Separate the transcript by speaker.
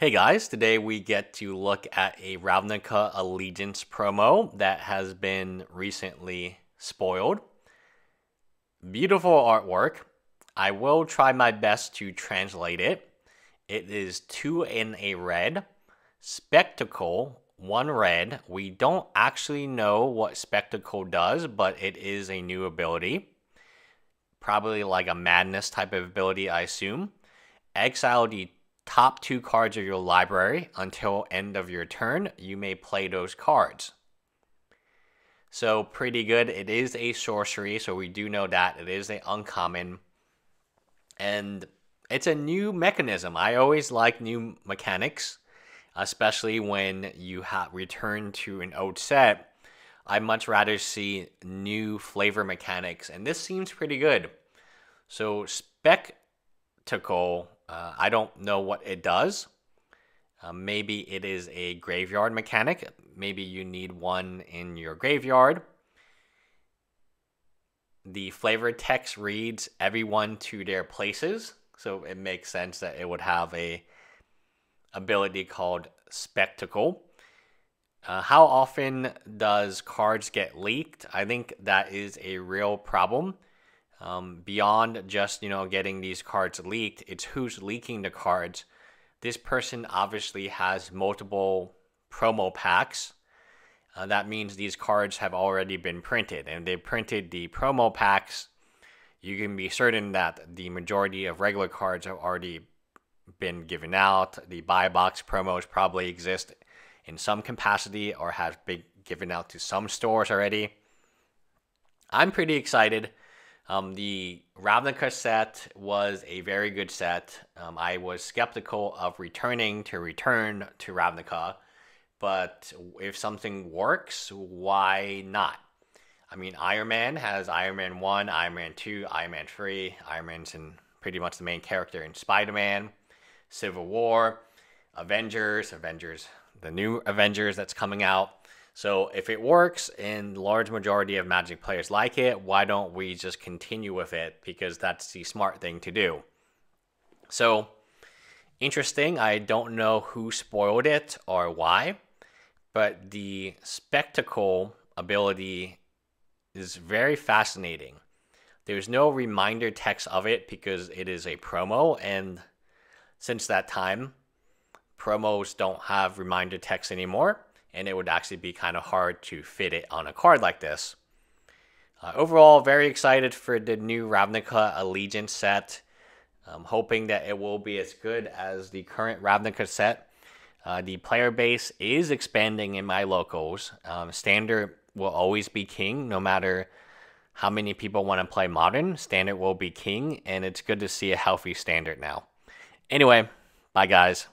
Speaker 1: Hey guys, today we get to look at a Ravnica Allegiance promo that has been recently spoiled. Beautiful artwork. I will try my best to translate it. It is two in a red. Spectacle, one red. We don't actually know what Spectacle does, but it is a new ability. Probably like a madness type of ability, I assume. Exile top two cards of your library until end of your turn. You may play those cards. So pretty good. It is a sorcery, so we do know that it is an uncommon, and it's a new mechanism. I always like new mechanics, especially when you have return to an old set. I much rather see new flavor mechanics, and this seems pretty good. So spectacle uh, I don't know what it does. Uh, maybe it is a graveyard mechanic. Maybe you need one in your graveyard. The flavor text reads everyone to their places, so it makes sense that it would have a ability called spectacle. Uh, how often does cards get leaked? I think that is a real problem. Um, beyond just you know getting these cards leaked, it's who's leaking the cards. This person obviously has multiple promo packs. Uh, that means these cards have already been printed, and they printed the promo packs. You can be certain that the majority of regular cards have already been given out. The buy box promos probably exist in some capacity or have been given out to some stores already. I'm pretty excited. Um, the Ravnica set was a very good set. Um, I was skeptical of returning to return to Ravnica, but if something works, why not? I mean, Iron Man has Iron Man 1, Iron Man 2, Iron Man 3. Iron Man's in pretty much the main character in Spider Man, Civil War, Avengers, Avengers, the new Avengers that's coming out. So if it works and large majority of Magic players like it, why don't we just continue with it because that's the smart thing to do. So interesting. I don't know who spoiled it or why, but the spectacle ability is very fascinating. There's no reminder text of it because it is a promo and since that time promos don't have reminder text anymore and it would actually be kind of hard to fit it on a card like this. Uh, overall, very excited for the new Ravnica Allegiance set. I'm hoping that it will be as good as the current Ravnica set. Uh, the player base is expanding in my locals. Um, standard will always be king, no matter how many people want to play modern. Standard will be king, and it's good to see a healthy standard now. Anyway, bye guys.